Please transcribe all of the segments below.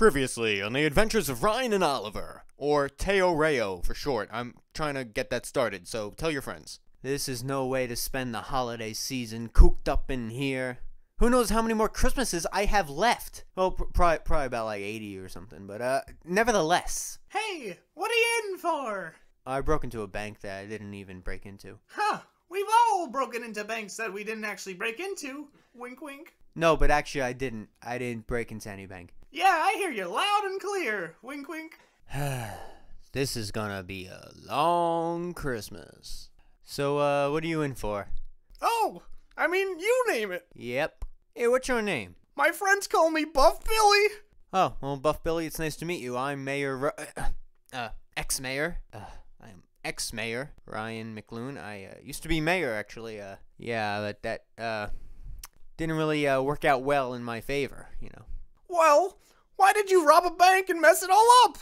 Previously on the adventures of Ryan and Oliver, or Teo Rayo for short. I'm trying to get that started, so tell your friends. This is no way to spend the holiday season cooped up in here. Who knows how many more Christmases I have left? Well, pr- probably, probably about like 80 or something, but uh, nevertheless. Hey, what are you in for? I broke into a bank that I didn't even break into. Huh, we've all broken into banks that we didn't actually break into. Wink wink. No, but actually I didn't. I didn't break into any bank. Yeah, I hear you loud and clear. Wink wink. this is gonna be a long Christmas. So, uh, what are you in for? Oh, I mean, you name it. Yep. Hey, what's your name? My friends call me Buff Billy. Oh, well, Buff Billy, it's nice to meet you. I'm Mayor, Ru- uh, ex-mayor. Uh, I'm ex-mayor Ryan McLoon. I uh, used to be mayor, actually. Uh, yeah, but that uh didn't really uh, work out well in my favor. You know. Well, why did you rob a bank and mess it all up?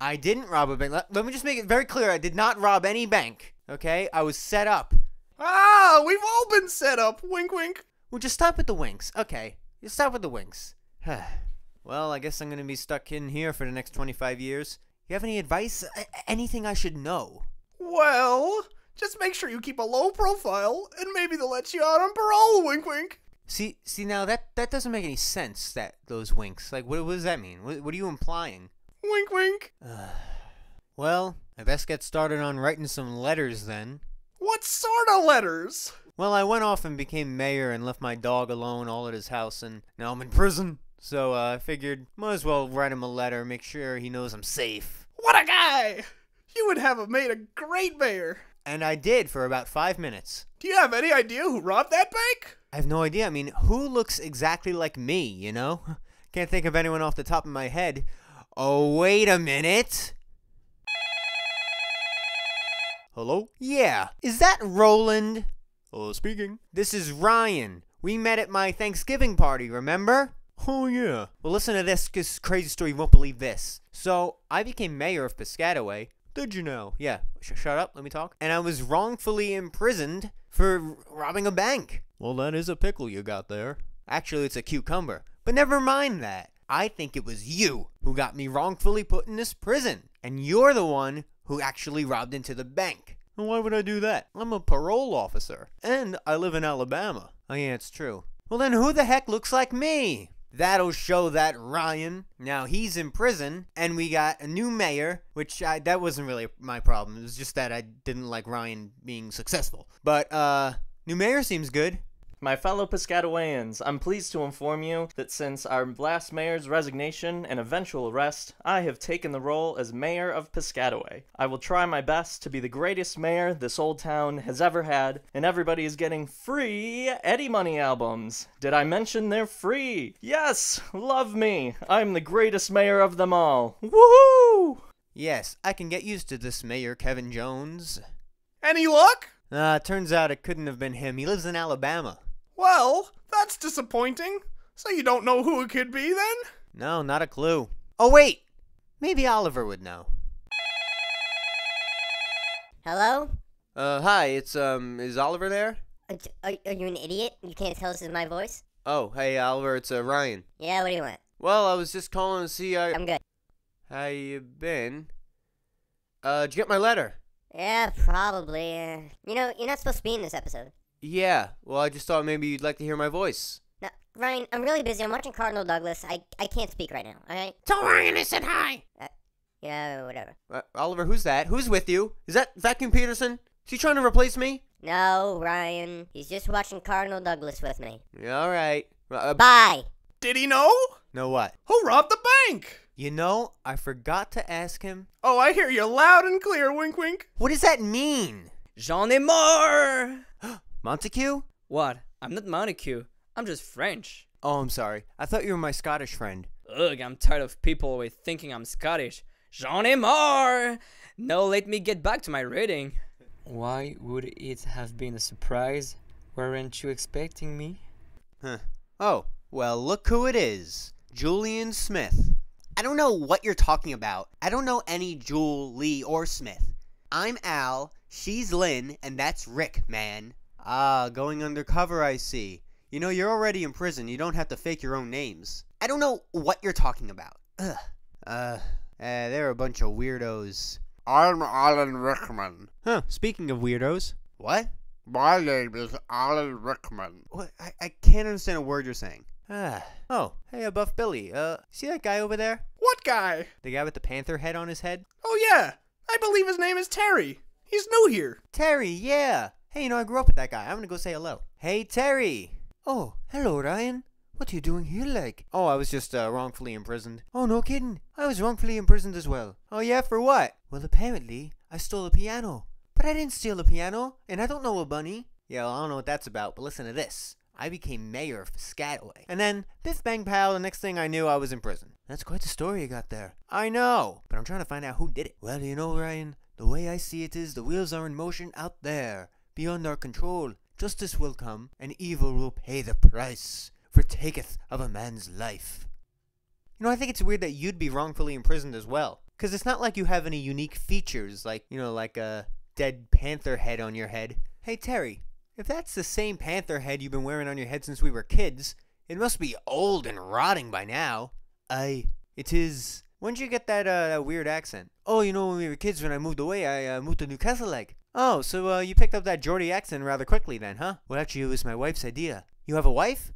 I didn't rob a bank. Let, let me just make it very clear. I did not rob any bank. Okay, I was set up. Ah, we've all been set up. Wink wink. Well, just stop with the winks. Okay, just stop with the winks. well, I guess I'm gonna be stuck in here for the next 25 years. You have any advice? Anything I should know? Well, just make sure you keep a low profile, and maybe they'll let you out on parole. Wink wink. See, see now that that doesn't make any sense. That those winks. Like, what, what does that mean? What, what are you implying? Wink wink. Well, I best get started on writing some letters then. What sort of letters? Well, I went off and became mayor and left my dog alone all at his house, and now I'm in prison. So uh, I figured, might as well write him a letter, make sure he knows I'm safe. What a guy! You would have made a great mayor. And I did for about five minutes. Do you have any idea who robbed that bank? I have no idea. I mean, who looks exactly like me, you know? Can't think of anyone off the top of my head. Oh, wait a minute. Hello? Yeah. Is that Roland? Oh, speaking. This is Ryan. We met at my Thanksgiving party, remember? Oh, yeah. Well, listen to this, this crazy story. You won't believe this. So, I became mayor of Piscataway. Did you know? Yeah. Sh- shut up. Let me talk. And I was wrongfully imprisoned for robbing a bank. Well, that is a pickle you got there. Actually, it's a cucumber. But never mind that. I think it was you who got me wrongfully put in this prison. And you're the one who actually robbed into the bank. And why would I do that? I'm a parole officer. And I live in Alabama. Oh, yeah, it's true. Well, then who the heck looks like me? That'll show that Ryan. Now he's in prison, and we got a new mayor, which I, that wasn't really my problem. It was just that I didn't like Ryan being successful. But uh, new mayor seems good. My fellow Piscatawayans, I'm pleased to inform you that since our last mayor's resignation and eventual arrest, I have taken the role as mayor of Piscataway. I will try my best to be the greatest mayor this old town has ever had, and everybody is getting free Eddie Money albums. Did I mention they're free? Yes, love me. I'm the greatest mayor of them all. Woohoo! Yes, I can get used to this mayor, Kevin Jones. Any luck? Uh, turns out it couldn't have been him. He lives in Alabama. Well, that's disappointing. So you don't know who it could be then? No, not a clue. Oh, wait! Maybe Oliver would know. Hello? Uh, hi, it's, um, is Oliver there? Are, are, are you an idiot? You can't tell this is my voice? Oh, hey, Oliver, it's, uh, Ryan. Yeah, what do you want? Well, I was just calling to see how, I'm good. how you been. Uh, did you get my letter? Yeah, probably. Uh, you know, you're not supposed to be in this episode. Yeah, well, I just thought maybe you'd like to hear my voice. No, Ryan, I'm really busy. I'm watching Cardinal Douglas. I, I can't speak right now, alright? Tell Ryan I said hi! Yeah, whatever. Uh, Oliver, who's that? Who's with you? Is that Vacuum Peterson? Is he trying to replace me? No, Ryan. He's just watching Cardinal Douglas with me. Yeah, alright. Uh, Bye! Did he know? know what? Who robbed the bank? You know, I forgot to ask him. Oh, I hear you loud and clear. Wink wink. What does that mean? J'en ai marre! Montague? What? I'm not Montague. I'm just French. Oh, I'm sorry. I thought you were my Scottish friend. Ugh, I'm tired of people always thinking I'm Scottish. J'en ai marre! Now let me get back to my reading. Why would it have been a surprise? Weren't you expecting me? Huh. Oh, well, look who it is. Julian Smith. I don't know what you're talking about. I don't know any Jewel, Lee, or Smith. I'm Al, she's Lynn, and that's Rick, man. Ah, going undercover, I see. You know, you're already in prison. You don't have to fake your own names. I don't know what you're talking about. Ugh. Uh, uh, they're a bunch of weirdos. I'm Alan Rickman. Huh, speaking of weirdos. What? My name is Alan Rickman. What? I, I can't understand a word you're saying. Ah. Oh, hey, uh, Buff Billy. Uh, see that guy over there? What guy? The guy with the panther head on his head? Oh, yeah. I believe his name is Terry. He's new here. Terry, yeah. Hey, you know, I grew up with that guy. I'm gonna go say hello. Hey, Terry. Oh, hello, Ryan. What are you doing here, like? Oh, I was just uh, wrongfully imprisoned. Oh, no kidding. I was wrongfully imprisoned as well. Oh, yeah, for what? Well, apparently, I stole a piano. But I didn't steal a piano, and I don't know a bunny. Yeah, well, I don't know what that's about, but listen to this. I became mayor of Piscataway. And then, biff bang pow, the next thing I knew, I was in prison. That's quite the story you got there. I know, but I'm trying to find out who did it. Well, you know, Ryan, the way I see it is the wheels are in motion out there, beyond our control. Justice will come, and evil will pay the price, for taketh of a man's life. You know, I think it's weird that you'd be wrongfully imprisoned as well. Because it's not like you have any unique features, like, you know, like a dead panther head on your head. Hey, Terry, if that's the same panther head you've been wearing on your head since we were kids, it must be old and rotting by now. I. it is. When'd you get that, uh, that weird accent? Oh, you know, when we were kids, when I moved away, I uh, moved to Newcastle, like. Oh, so uh, you picked up that Geordie accent rather quickly then, huh? Well, actually, it was my wife's idea. You have a wife?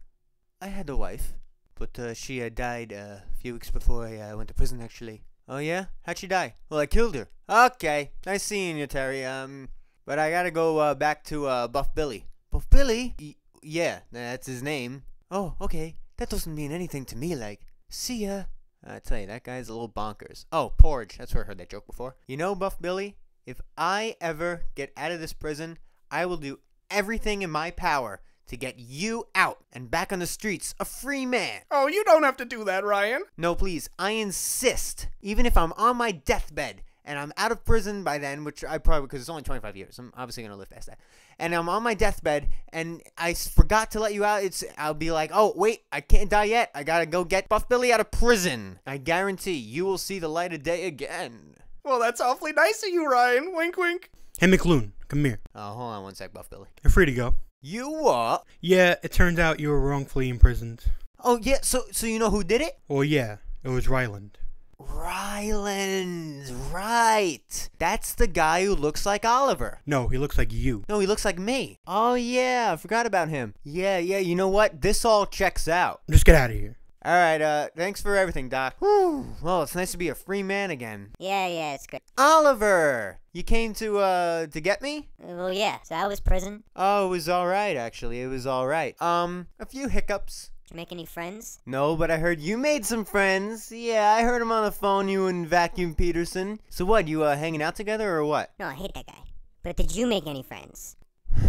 I had a wife, but uh, she uh, died a few weeks before I uh, went to prison, actually. Oh yeah? How'd she die? Well, I killed her. Okay, nice seeing you, Terry. Um, but I gotta go uh, back to uh, Buff Billy. Buff Billy? Y- yeah, that's his name. Oh, okay. That doesn't mean anything to me, like. See ya. I tell you, that guy's a little bonkers. Oh, porridge. That's where I heard that joke before. You know, Buff Billy, if I ever get out of this prison, I will do everything in my power to get you out and back on the streets a free man. Oh, you don't have to do that, Ryan. No, please, I insist. Even if I'm on my deathbed and I'm out of prison by then, which I probably, because it's only 25 years, I'm obviously going to live past that. And I'm on my deathbed and I forgot to let you out, it's, I'll be like, oh, wait, I can't die yet. I gotta go get Buff Billy out of prison. I guarantee you will see the light of day again. Well, that's awfully nice of you, Ryan. Wink, wink. Hey, McLoon, come here. Oh, hold on one sec, Buff Billy. You're free to go. You what? Yeah, it turns out you were wrongfully imprisoned. Oh, yeah, so, so you know who did it? Well, yeah, it was Ryland. Ryland, right. That's the guy who looks like Oliver. No, he looks like you. No, he looks like me. Oh, yeah, I forgot about him. Yeah, yeah, you know what? This all checks out. Just get out of here. All right, uh, thanks for everything, Doc. Whew. Well, it's nice to be a free man again. Yeah, yeah, it's good. Oliver, you came to, uh, to get me? Well, yeah. So how was prison? Oh, it was all right, actually. It was all right. Um, a few hiccups. Did you make any friends? No, but I heard you made some friends. Yeah, I heard him on the phone, you and Vacuum Peterson. So what, you, uh, hanging out together or what? No, I hate that guy. But did you make any friends?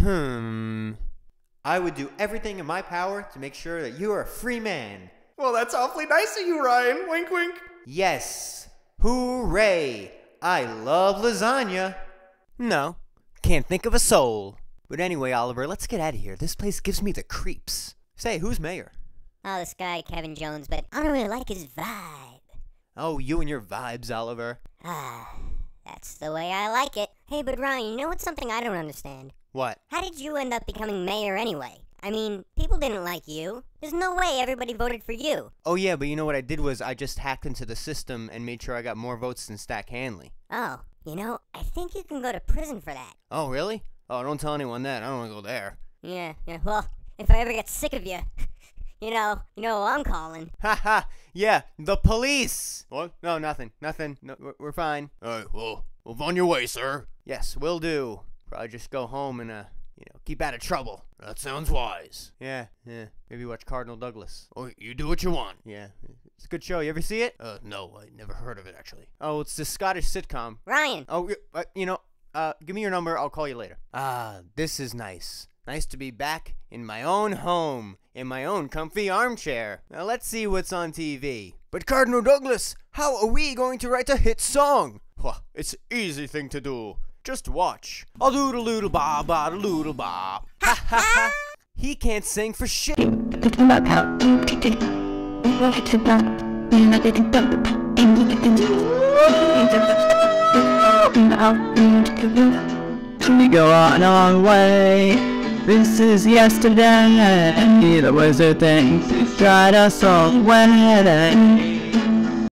Hmm. I would do everything in my power to make sure that you are a free man. Well, that's awfully nice of you, Ryan. Wink, wink. Yes. Hooray! I love lasagna. No, can't think of a soul. But anyway, Oliver, let's get out of here. This place gives me the creeps. Say, who's mayor? Oh, this guy, Kevin Jones, but I don't really like his vibe. Oh, you and your vibes, Oliver. Ah, that's the way I like it. Hey, but Ryan, you know what's something I don't understand? What? How did you end up becoming mayor anyway? I mean, people didn't like you. There's no way everybody voted for you. Oh, yeah, but you know what I did was I just hacked into the system and made sure I got more votes than Stack Hanley. Oh, you know, I think you can go to prison for that. Oh, really? Oh, don't tell anyone that. I don't want to go there. Yeah, yeah. Well, if I ever get sick of you, you know, you know who I'm calling. Ha ha! Yeah, the police! What? No, nothing. Nothing. No, we're, we're fine. Alright, well, move on your way, sir. Yes, will do. Probably just go home and, uh, you know, keep out of trouble. That sounds wise. Yeah, yeah. Maybe watch Cardinal Douglas. Oh, you do what you want. Yeah. It's a good show. You ever see it? Uh, no, I never heard of it, actually. Oh, it's the Scottish sitcom. Ryan! Oh, uh, you know, uh, give me your number. I'll call you later. Ah, this is nice. Nice to be back in my own home, in my own comfy armchair. Now let's see what's on TV. But Cardinal Douglas, how are we going to write a hit song? Wha, it's an easy thing to do. Just watch. A doodle doodle ba ba doodle ba. Ha ha ha. He can't sing for shit. We go on our way. This is yesterday. There was a thing tried us all away.